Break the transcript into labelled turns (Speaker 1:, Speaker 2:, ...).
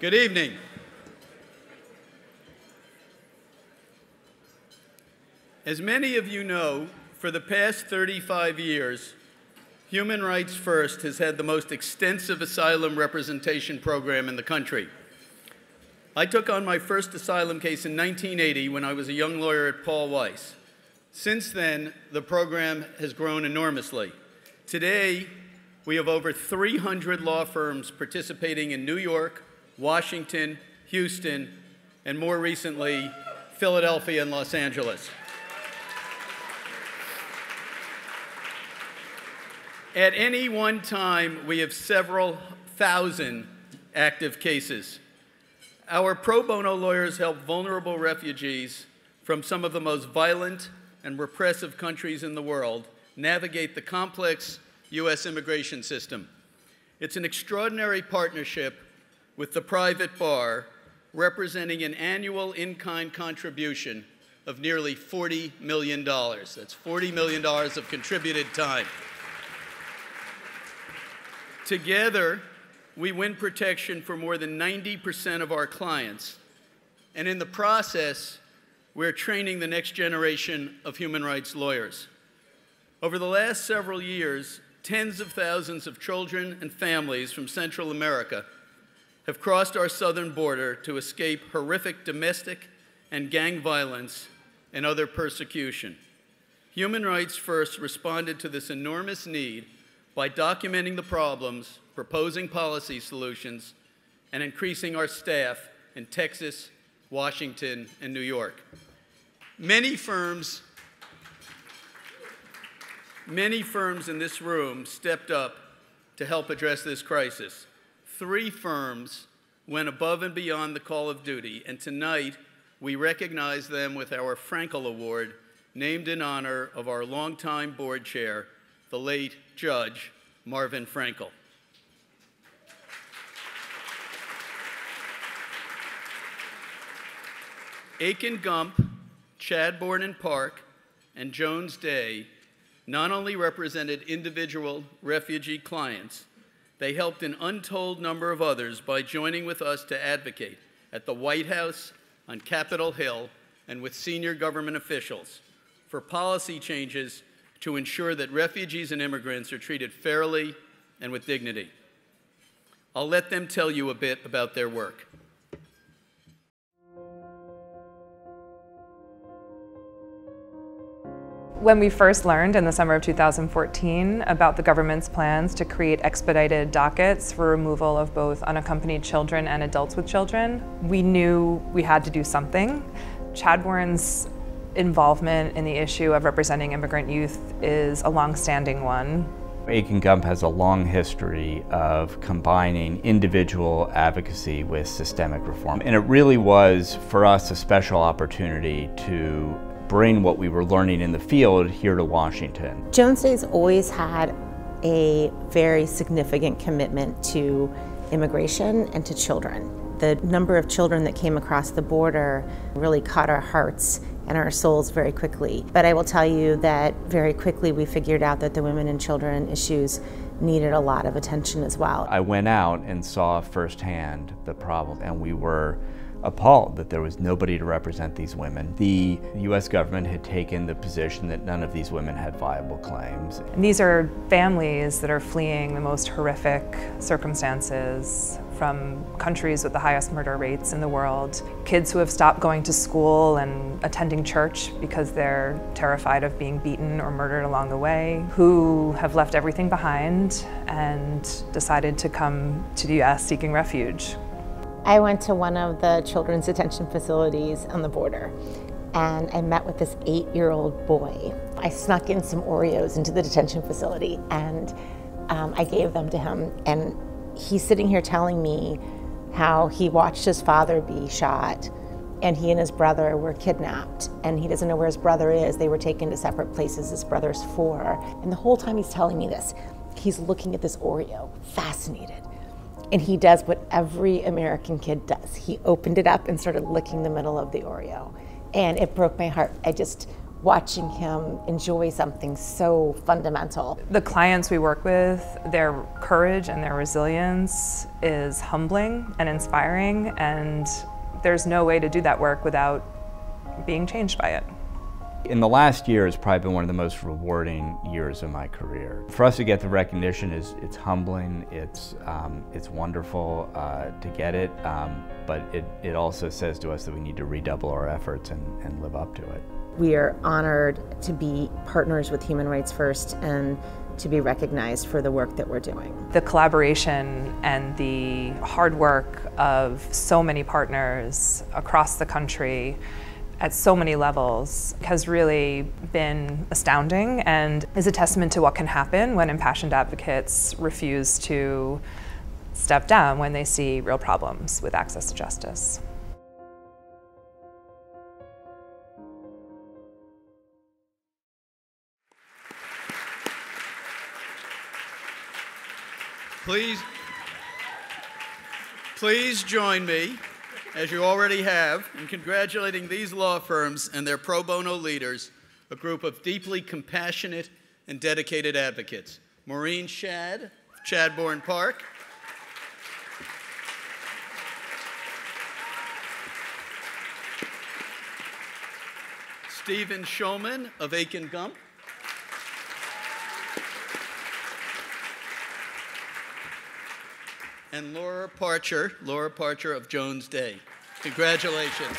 Speaker 1: Good evening. As many of you know, for the past 35 years, Human Rights First has had the most extensive asylum representation program in the country. I took on my first asylum case in 1980 when I was a young lawyer at Paul Weiss. Since then, the program has grown enormously. Today, we have over 300 law firms participating in New York, Washington, Houston, and more recently, Philadelphia and Los Angeles. At any one time, we have several thousand active cases. Our pro bono lawyers help vulnerable refugees from some of the most violent and repressive countries in the world navigate the complex U.S. immigration system. It's an extraordinary partnership with the private bar, representing an annual in kind contribution of nearly $40 million. That's $40 million of contributed time. Together, we win protection for more than 90% of our clients. And in the process, we're training the next generation of human rights lawyers. Over the last several years, tens of thousands of children and families from Central America have crossed our southern border to escape horrific domestic and gang violence and other persecution. Human Rights First responded to this enormous need by documenting the problems, proposing policy solutions, and increasing our staff in Texas, Washington, and New York. Many firms, many firms in this room stepped up to help address this crisis. Three firms went above and beyond the call of duty, and tonight we recognize them with our Frankel Award, named in honor of our longtime board chair, the late Judge Marvin Frankel. Akin Gump, Chadbourne and Parke, and Jones Day not only represented individual refugee clients, they helped an untold number of others by joining with us to advocate at the White House, on Capitol Hill, and with senior government officials for policy changes to ensure that refugees and immigrants are treated fairly and with dignity. I'll let them tell you a bit about their work.
Speaker 2: When we first learned in the summer of 2014 about the government's plans to create expedited dockets for removal of both unaccompanied children and adults with children, we knew we had to do something. Chadbourne's involvement in the issue of representing immigrant youth is a long-standing one.
Speaker 3: Akin Gump has a long history of combining individual advocacy with systemic reform. And it really was, for us, a special opportunity to bring what we were learning in the field here to Washington.
Speaker 4: Jones Day's always had a very significant commitment to immigration and to children. The number of children that came across the border really caught our hearts and our souls very quickly. But I will tell you that very quickly we figured out that the women and children issues needed a lot of attention as well.
Speaker 3: I went out and saw firsthand the problem, and we were appalled that there was nobody to represent these women. The U.S. government had taken the position that none of these women had viable claims.
Speaker 2: And these are families that are fleeing the most horrific circumstances from countries with the highest murder rates in the world. Kids who have stopped going to school and attending church because they're terrified of being beaten or murdered along the way, who have left everything behind and decided to come to the U.S. seeking refuge.
Speaker 4: I went to one of the children's detention facilities on the border and I met with this eight-year-old boy. I snuck in some Oreos into the detention facility and um, I gave them to him and he's sitting here telling me how he watched his father be shot and he and his brother were kidnapped and he doesn't know where his brother is. They were taken to separate places. His brother's four. And the whole time he's telling me this, he's looking at this Oreo, fascinated. And he does what every American kid does. He opened it up and started licking the middle of the Oreo. And it broke my heart. I just watching him enjoy something so fundamental.
Speaker 2: The clients we work with, their courage and their resilience is humbling and inspiring, and there's no way to do that work without being changed by it.
Speaker 3: In the last year has probably been one of the most rewarding years of my career. For us to get the recognition is it's humbling, it's, um, it's wonderful uh, to get it, um, but it, it also says to us that we need to redouble our efforts and, and live up to it.
Speaker 4: We are honored to be partners with Human Rights First and to be recognized for the work that we're doing.
Speaker 2: The collaboration and the hard work of so many partners across the country at so many levels has really been astounding and is a testament to what can happen when impassioned advocates refuse to step down when they see real problems with access to justice.
Speaker 1: Please, please join me, as you already have, in congratulating these law firms and their pro bono leaders, a group of deeply compassionate and dedicated advocates. Maureen Shad, of Chadbourne Parke. Stephen Shulman of Akin Gump. And Laura Parcher, Laura Parcher of Jones Day. Congratulations.